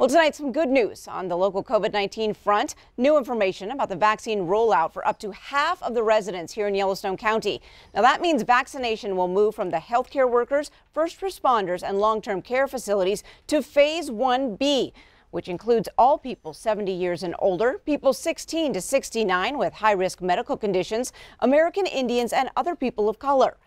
Well, tonight, some good news on the local COVID 19 front. New information about the vaccine rollout for up to half of the residents here in Yellowstone County. Now, that means vaccination will move from the healthcare workers, first responders, and long term care facilities to phase 1B which includes all people 70 years and older, people 16 to 69 with high risk medical conditions, American Indians, and other people of color.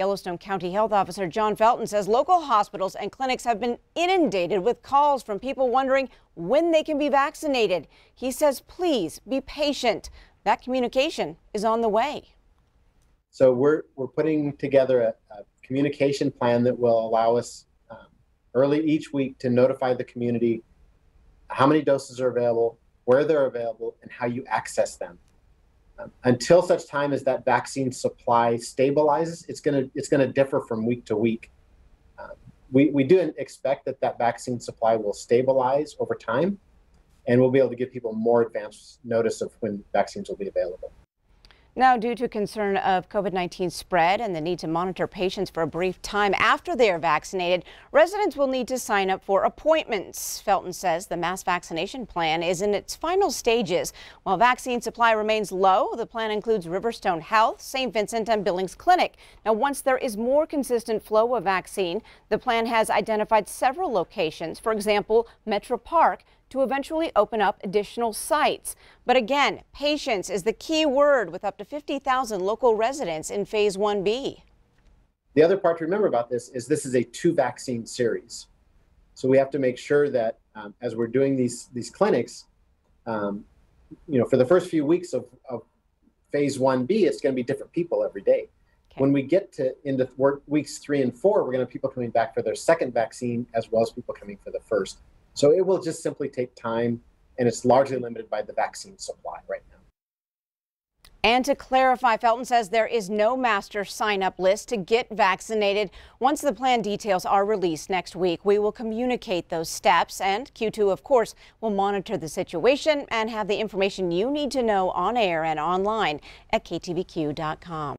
Yellowstone County Health Officer John Felton says local hospitals and clinics have been inundated with calls from people wondering when they can be vaccinated. He says, please be patient. That communication is on the way. So we're, we're putting together a, a communication plan that will allow us um, early each week to notify the community how many doses are available, where they're available, and how you access them. Until such time as that vaccine supply stabilizes, it's going to it's going to differ from week to week. Um, we we do expect that that vaccine supply will stabilize over time, and we'll be able to give people more advanced notice of when vaccines will be available. Now, due to concern of COVID-19 spread and the need to monitor patients for a brief time after they are vaccinated, residents will need to sign up for appointments. Felton says the mass vaccination plan is in its final stages. While vaccine supply remains low, the plan includes Riverstone Health, St. Vincent and Billings Clinic. Now, once there is more consistent flow of vaccine, the plan has identified several locations, for example, MetraPark, to eventually open up additional sites. But again, patience is the key word with up to 50,000 local residents in Phase 1B. The other part to remember about this is this is a two vaccine series. So we have to make sure that um, as we're doing these, these clinics, um, you know, for the first few weeks of, of Phase 1B, it's going to be different people every day. Okay. When we get to into work, weeks three and four, we're going to have people coming back for their second vaccine as well as people coming for the first. So it will just simply take time, and it's largely limited by the vaccine supply right now. And to clarify, Felton says there is no master sign up list to get vaccinated. Once the plan details are released next week, we will communicate those steps. And Q2, of course, will monitor the situation and have the information you need to know on air and online at ktvq.com.